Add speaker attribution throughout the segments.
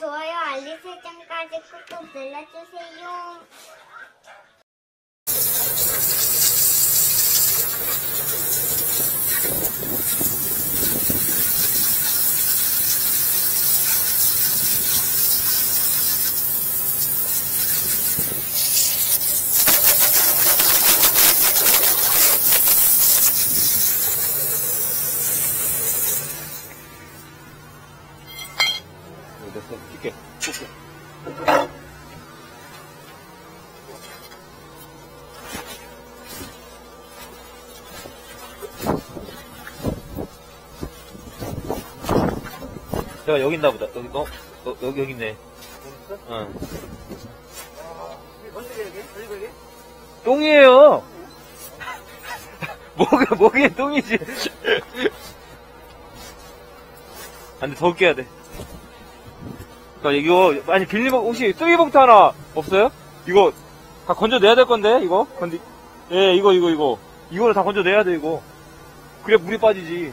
Speaker 1: 좋아요, 알림 설정까지 꾹꾹 눌러주세요.
Speaker 2: 내가 여기 있나 보다. 여기, 어? 어, 여기, 여기 있네. 응. 똥이에요! 목에, 목에 똥이지. 안 돼, 더 깨야 돼. 그니까 이거, 아니, 빌리봉, 혹시 쓰기봉투 하나 없어요? 이거, 다 건져내야 될 건데, 이거? 건디, 예, 이거, 이거, 이거. 이거를 다 건져내야 돼, 이거. 그래, 물이 빠지지.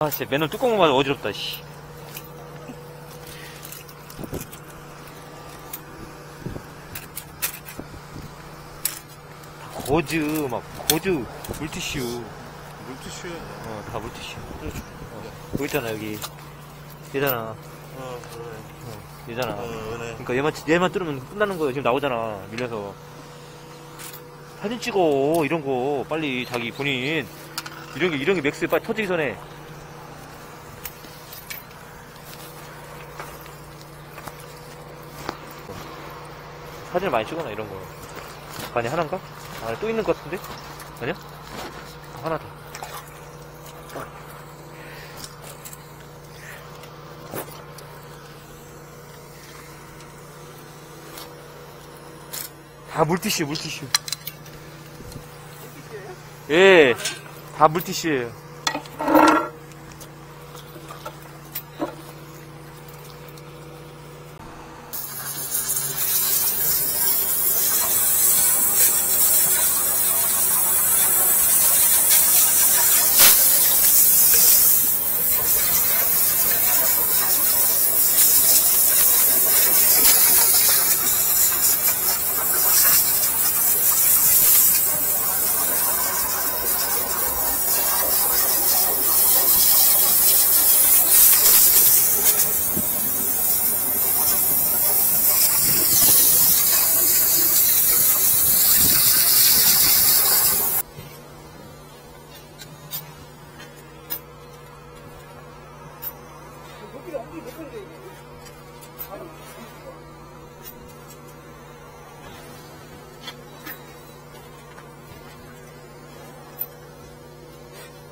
Speaker 2: 아, 씨, 맨날 뚜껑만 봐도 어지럽다, 씨. 다 거즈, 막, 거즈, 물티슈.
Speaker 3: 물티슈야.
Speaker 2: 어, 다 물티슈. 어, 여기 있잖아, 여기. 얘잖아.
Speaker 3: 어, 그래.
Speaker 2: 얘잖아.
Speaker 3: 어, 그래.
Speaker 2: 그러니까 얘만 얘만 뚫으면 끝나는 거 지금 나오잖아 밀려서 사진 찍어 이런 거 빨리 자기 본인 이런 게 이런 게 맥스 빨리 터지기 전에 사진을 많이 찍어놔 이런 거 아니 하나인가? 아또 있는 것 같은데? 아니야? 하나 더다 물티슈, 물티슈. 예, 다 물티슈예요.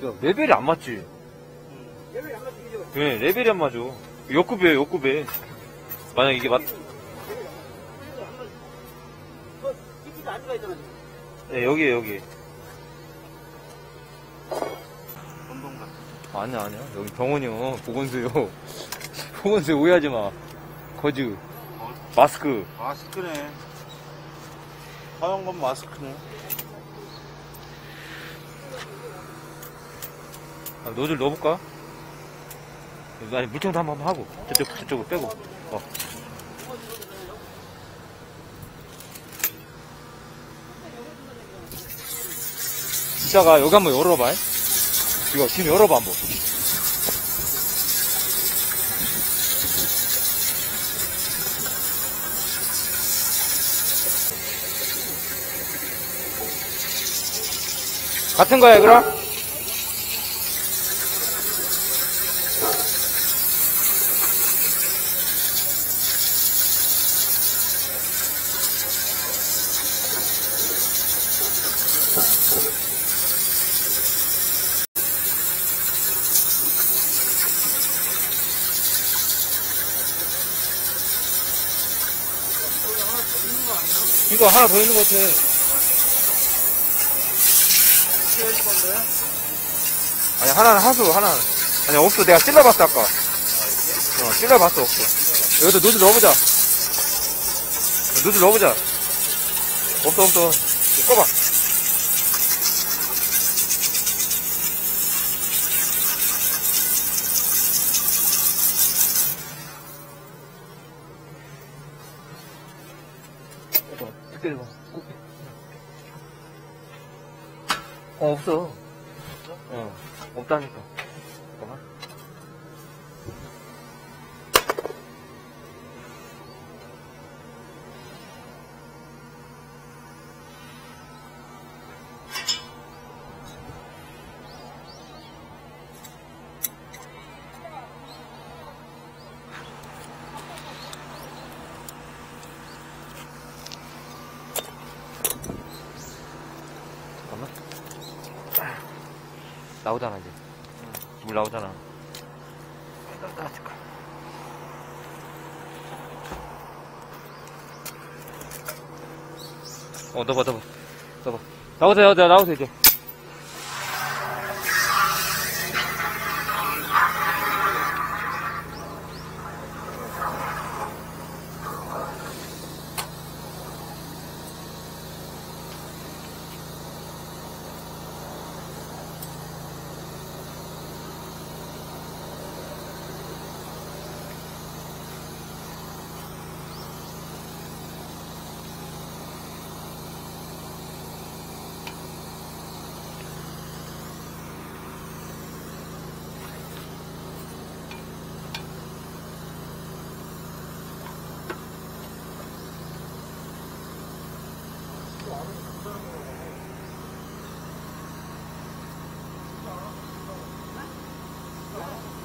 Speaker 2: 야, 레벨이 안 맞지?
Speaker 3: 레벨이 안 맞추기죠?
Speaker 2: 네, 레벨이 안 맞아. 역급이에요, 역급에. 만약 이게 맞. 네, 여기에, 여기.
Speaker 3: 운동 같은.
Speaker 2: 아니야, 아니야. 여기 병원이요. 보건소요. 보건소에 오해하지 마. 거즈. 마스크.
Speaker 3: 마스크네. 사용건 마스크네.
Speaker 2: 노즐 넣어볼까? 아니, 물통도 한번 하고. 저쪽, 저쪽으로 빼고. 어. 진짜가 여기 한번 열어봐. 이거 지금 열어봐 한번. 같은 거야, 그럼? 이 거 하나 더 있는 것 같아. 아니, 하나는 하수, 하나는. 아니, 없어. 내가 찔러봤어, 아까. 어, 찔러봤어, 없어. 여기도 노즐 넣어보자. 노즐 넣어보자. 없어, 없어. 이거 꺼봐. 때려봐. 어, 없어. 어, 없다니까. 아, 잠깐. 어, 넣어봐, 넣어봐. 넣어봐. 나오세요, 나 나오세요, 이제.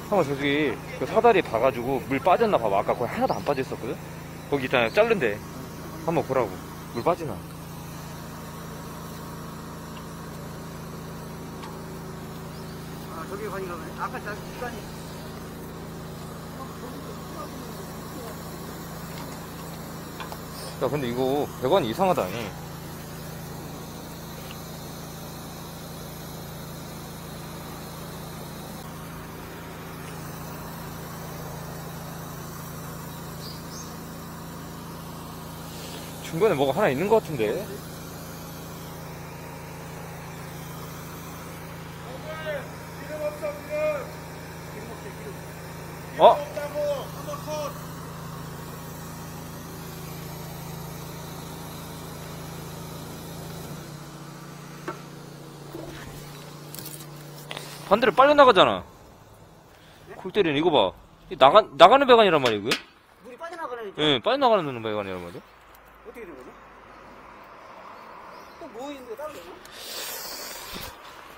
Speaker 2: 형아, 저기, 그 사다리 봐가지고 물 빠졌나 봐봐. 아까 거기 하나도 안 빠져있었거든? 거기 있잖아요. 자른데. 한번 보라고. 물 빠지나.
Speaker 3: 아, 저기 가니까 아까 저 시간이
Speaker 2: 야, 근데 이거 배관이 이상하다. 니 중간에 뭐가 하나 있는 것 같은데? 어? 반대로 빨려 나가잖아. 콜 때리는 이거 봐. 이 나가, 나가는 배관이란 말이야, 이거?
Speaker 3: 물이 빠져나가는
Speaker 2: 예, 빨리 나가는 배관이란 말이야.
Speaker 3: 어떻게 된 거지? 있는데 따로 되나?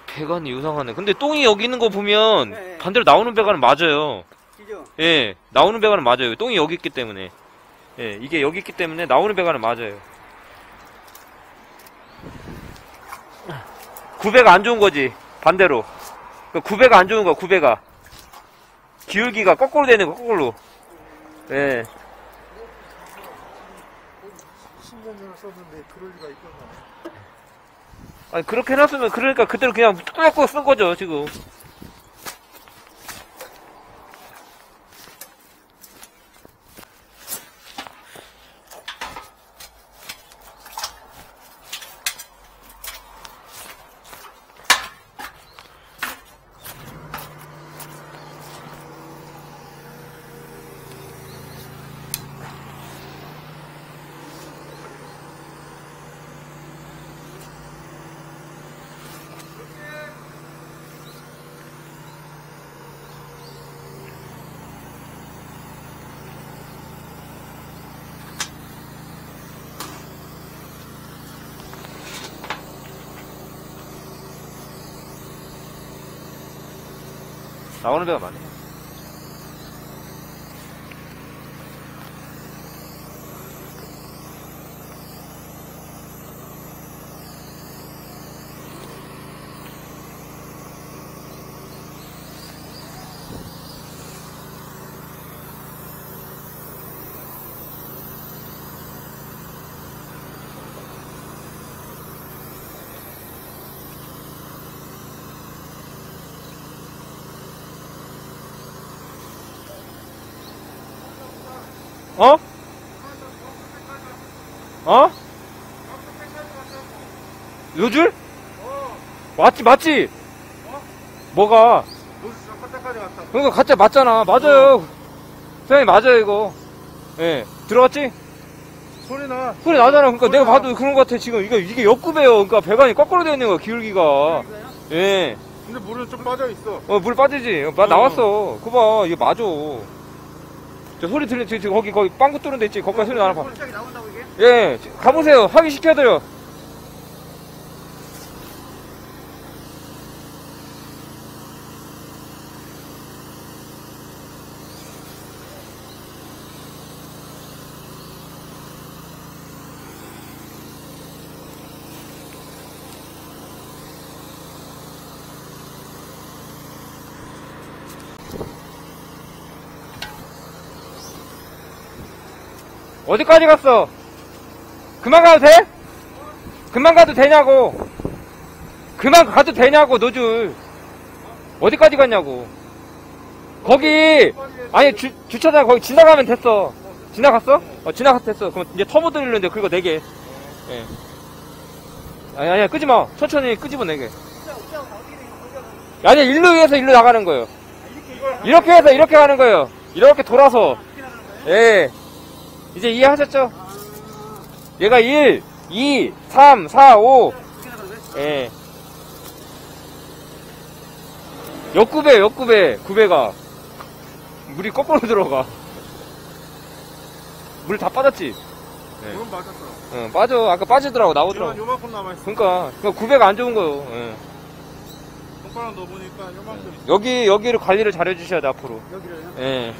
Speaker 2: 배관이 이상하네. 근데 똥이 여기 있는 거 보면
Speaker 3: 네, 네.
Speaker 2: 반대로 나오는 배관은 맞아요.
Speaker 3: 기죠?
Speaker 2: 예, 나오는 배관은 맞아요. 똥이 여기 있기 때문에. 예, 이게 여기 있기 때문에 나오는 배관은 맞아요. 구배가 안 좋은 거지. 반대로. 그 구배가 안 좋은 거야, 구배가. 기울기가 거꾸로 되는 거, 거꾸로. 예.
Speaker 4: 10년 전에 썼는데 그럴 리가 있겠나.
Speaker 2: 아니, 그렇게 해놨으면, 그러니까 그대로 그냥 뚜껑 쓴 거죠, 지금. 나오는 배가 어? 요줄? 맞지, 맞지? 뭐가?
Speaker 4: 노스 끝까지 갔다.
Speaker 2: 그러니까 가짜 맞잖아. 맞아요. 선생님, 맞아요, 이거. 예. 들어갔지?
Speaker 4: 소리 나.
Speaker 2: 소리 나잖아. 그러니까 내가 봐도 그런 것 같아, 지금. 이거, 이게 역구배요. 그러니까 배관이 거꾸로 되어 있는 거야, 기울기가. 예.
Speaker 4: 근데 물은 좀 빠져 있어.
Speaker 2: 어, 물 빠지지? 어, 나, 나왔어. 그거 봐, 이거 맞아. 저 소리 들리, 저, 저, 거기, 거기, 빵구 뚫는 데 있지? 거기까지 소리 나나 봐.
Speaker 3: 시작이 나온다고 이게?
Speaker 2: 예, 가보세요. 확인시켜드려. 어디까지 갔어? 그만 가도 돼? 그만 가도 되냐고. 그만 가도 되냐고, 노줄. 어디까지 갔냐고. 거기, 아니, 주, 주차장 거기 지나가면 됐어. 지나갔어? 어, 지나갔댔어. 그럼 이제 터보 드리는데 그거 4개. 예. 아니, 아니야, 끄지 마. 천천히 끄집어 4개. 아니, 일로 위해서 일로 나가는 거예요. 이렇게 해서 이렇게 가는 거예요. 이렇게 돌아서. 예. 이제 이해하셨죠? 얘가 1, 2, 3, 4, 5. 예. 역구배, 역구배, 구배가. 물이 거꾸로 들어가. 물 다 빠졌지? 네.
Speaker 4: 물은 맞았어.
Speaker 2: 응, 빠져. 아까 빠지더라고, 나오더라고.
Speaker 4: 요만큼 남아있어.
Speaker 2: 그러니까, 그 구배가 안 좋은 거요. 예.
Speaker 4: 손가락 넣어보니까 요만큼 있어.
Speaker 2: 여기, 여기를 관리를 잘 해주셔야 돼, 앞으로.
Speaker 3: 여기를요?
Speaker 2: 예.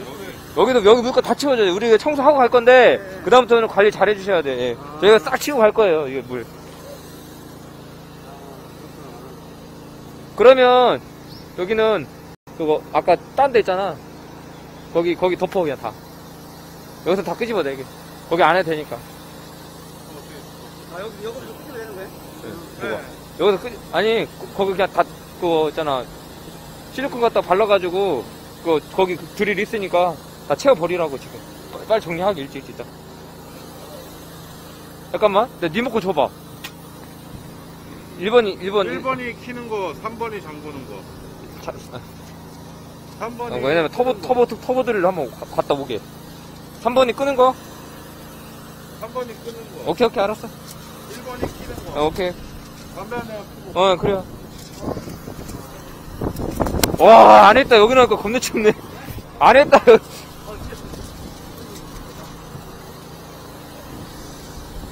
Speaker 2: 여기도, 여기 물건 다 치워줘요. 우리 청소하고 갈 건데,
Speaker 3: 네.
Speaker 2: 그다음부터는 관리 잘 해주셔야 돼. 예.
Speaker 3: 아.
Speaker 2: 저희가 싹 치우고 갈 거예요, 이게 물. 그러면, 여기는, 그거, 아까 딴 데 있잖아. 거기, 거기 덮어, 그냥 다. 여기서 다 끄집어 내게. 거기 안 해도 되니까.
Speaker 3: 아, 여기, 여기로 좀 끄집어 되는 거예요?
Speaker 2: 그거. 여기서 끄, 아니, 그- 거기 그냥 다, 그거 있잖아. 실리콘 갖다 발라가지고, 그, 거기 그 드릴 있으니까 다 채워버리라고, 지금. 빨리- 정리하기 일찍, 진짜. 잠깐만. 내 리모컨 줘봐. 1번이, 1번.
Speaker 4: 1번이 키는 거, 3번이 잠그는 거.
Speaker 2: 자,
Speaker 4: 3번이.
Speaker 2: 어, 왜냐면 터보, 터보, 터보들을 한번 가- 갖다 보게. 3번이 끄는 거?
Speaker 4: 3번이 끄는 거.
Speaker 2: 오케이, 오케이, 알았어.
Speaker 4: 1번이 키는 거.
Speaker 2: 어, 오케이.
Speaker 4: 끄고.
Speaker 2: 어, 그래요. 와, 안 했다. 여기 나니까 겁나 춥네. 안 했다.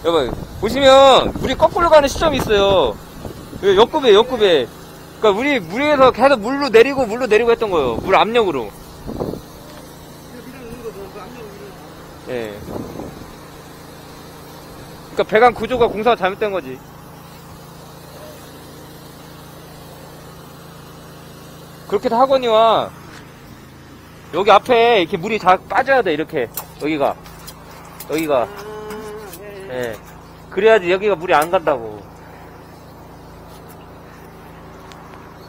Speaker 2: 여러분, 보시면, 물이 거꾸로 가는 시점이 있어요. 여기 역급에, 역급에. 그니까, 우리, 물에서 계속 물로 내리고, 물로 내리고 했던 거예요. 물 압력으로. 예. 그니까, 배관 구조가 공사가 잘못된 거지. 그렇게도 하거니와 여기 앞에 이렇게 물이 다 빠져야 돼 이렇게. 여기가. 여기가. 예. 그래야지 여기가 물이 안 간다고.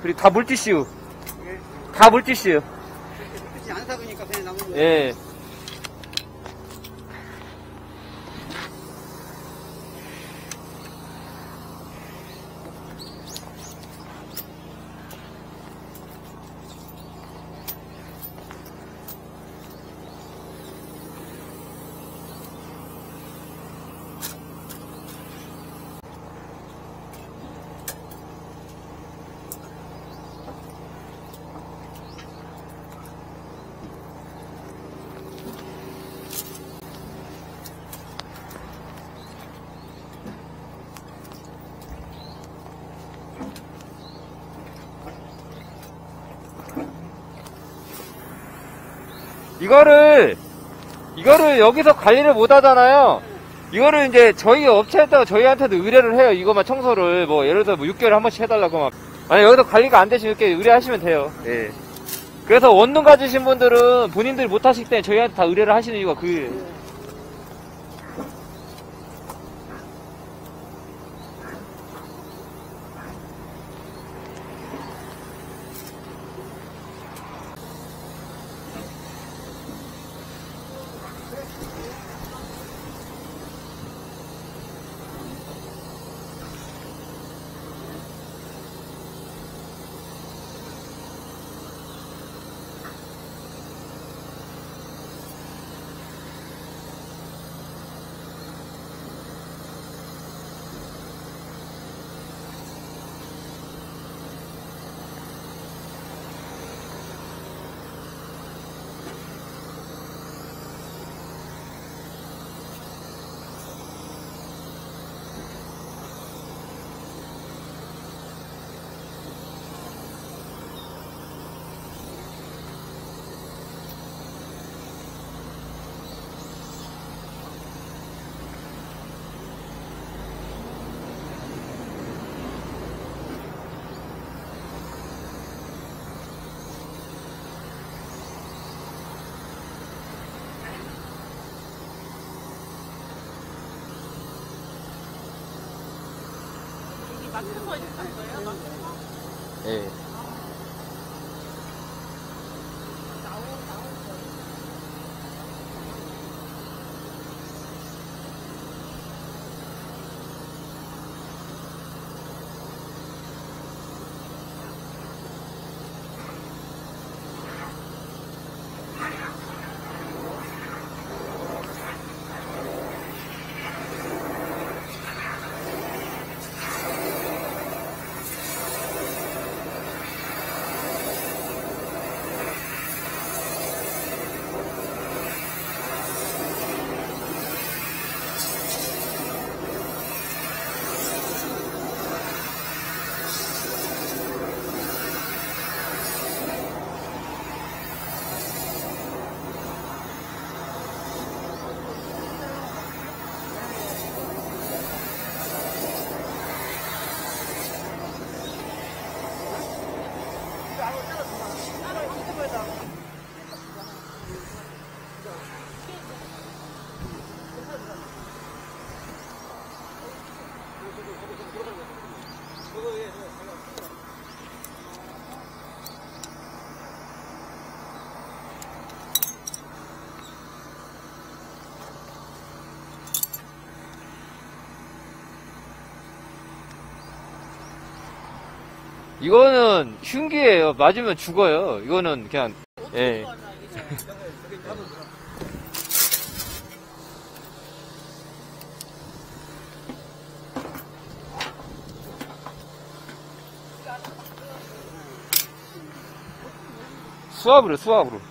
Speaker 2: 그리고 다 물티슈. 다 물티슈.
Speaker 3: 안 사보니까 그냥 남은 거.
Speaker 2: 예 이거를 이거를 여기서 관리를 못 하잖아요. 이거를 이제 저희 업체에다가 저희한테도 의뢰를 해요. 이거만 청소를 뭐 예를 들어 뭐 6개월에 한 번씩 해달라고 막. 만약 여기서 관리가 안 되시면 이렇게 의뢰하시면 돼요. 예. 그래서 원룸 가지신 분들은 본인들이 못 하실 때 저희한테 다 의뢰를 하시는 이유가 그 예요. 예. 이거는 흉기예요. 맞으면 죽어요. 이거는 그냥 예. 수압으로 수압으로.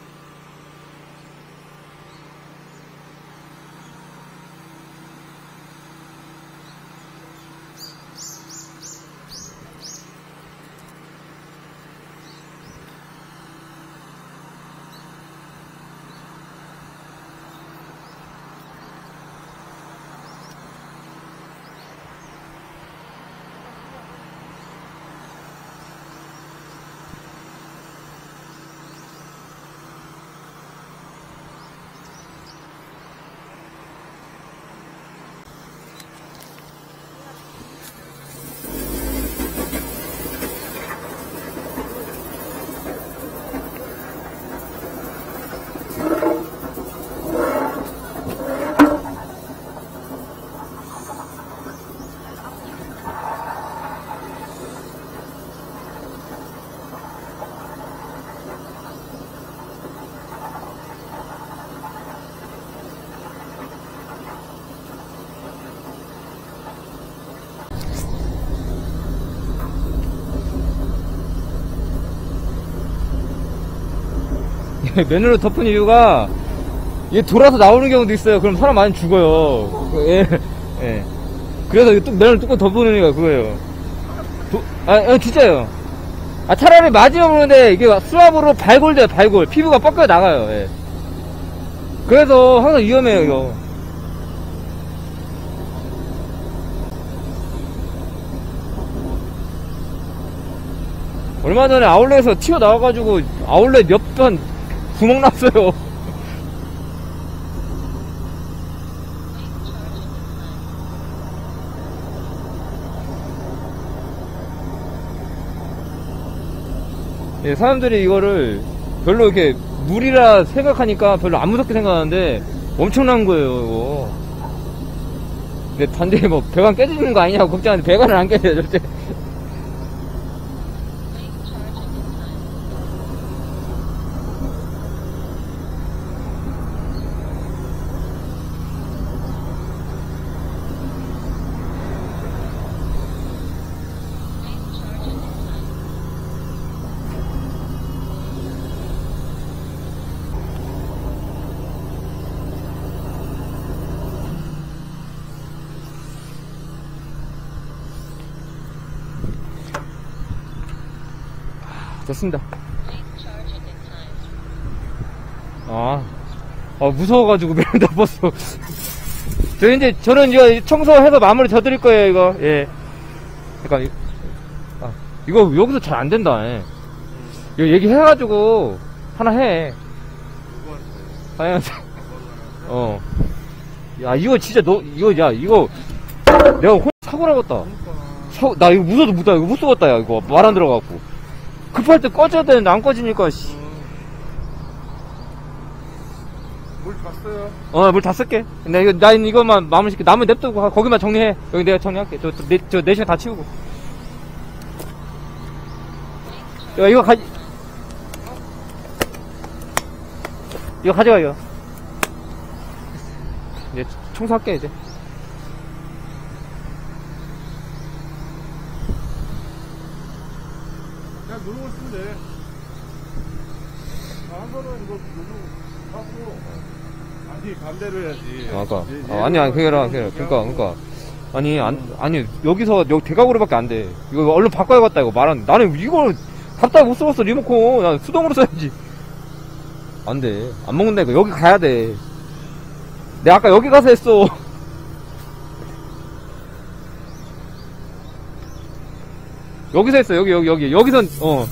Speaker 2: 맨으로 덮은 이유가 이게 돌아서 나오는 경우도 있어요. 그럼 사람 많이 죽어요. 예, 예. 그래서 뚝, 맨으로 뚜껑 덮는 이유가 그거예요. 도- 아, 아, 진짜요. 아, 차라리 맞으면 모르는데 이게 수압으로 발골돼요, 발골. 피부가 뻗겨 나가요, 예. 그래서 항상 위험해요, 이거. 얼마 전에 아울렛에서 튀어나와가지고 아울렛 몇 번 구멍 났어요. 예, 사람들이 이거를 별로 이렇게 물이라 생각하니까 별로 안 무섭게 생각하는데 엄청난 거예요, 이거. 근데 반대에 뭐 배관 깨지는 거 아니냐고 걱정하는데 배관을 안 깨져요, 절대. 됐습니다. 아, 아 무서워가지고 베란다 버스. 저 이제 저는 이거 청소해서 마무리 져드릴 거예요 이거. 예. 그러니까 이- 아, 이거 여기서 잘 안 된다. 예. 이거 얘기해가지고 하나 해. 하여튼 어. 야 이거 진짜 너 이거 야 이거 내가 혼 사고 나겠다. 사고 나 이거 무서워도 못 이거 못 쓰겠다 야 이거 말 안 들어갖고. 급할 때 꺼져야 되는데 안 꺼지니까 씨.
Speaker 4: 물 탔어요?
Speaker 2: 어, 물 다 쓸게. 근데 이거, 나 이것만 마무리 시켜. 남은 냅두고, 가- 거기만 정리해. 여기 내가 정리할게. 저, 저, 내, 저, 내 시간 다 치우고. 야, 이거 가, 이거 가져가, 이거. 이제 청소할게, 이제.
Speaker 4: 그냥 누르고 있으면 돼. 아, 한 번은 이거 누르고 하고. 아니, 반대로 해야지.
Speaker 2: 아까.
Speaker 4: 얘-
Speaker 2: 아, 아니, 아니, 그게 아니라, 그게 아니라. 그니까, 그니까. 아니, 안, 아니, 여기서, 여기 대각으로밖에 안 돼. 이거 얼른 바꿔야겠다, 이거 말하는. 나는 이걸 갖다 못 써봤어, 리모컨. 난 수동으로 써야지. 안 돼. 안 먹는다니까. 여기 가야 돼. 내가 아까 여기 가서 했어. 여기서 했어, 여기, 여기, 여기. 여기선, 어.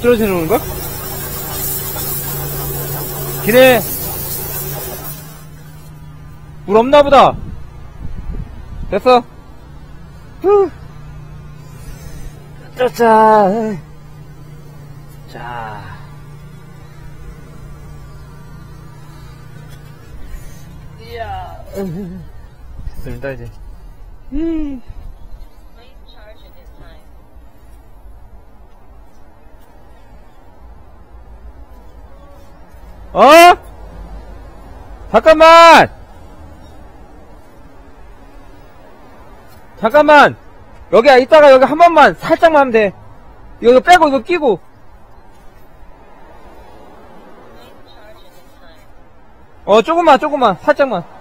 Speaker 2: 떨어지는 건가? 기네. 물 없나 보다. 됐어. 후. 짜자. 자. 이야. 된다, 이제. 음. 어? 잠깐만! 잠깐만! 여기, 이따가 여기 한 번만, 살짝만 하면 돼. 이거 빼고, 이거 끼고. 어, 조금만, 조금만, 살짝만.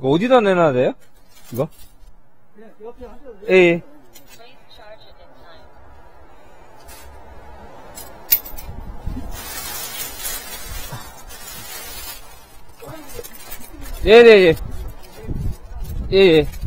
Speaker 2: 이거 어디다 내놔야 돼요? 이거? 예, 예. 예, 예, 예. 예, 예.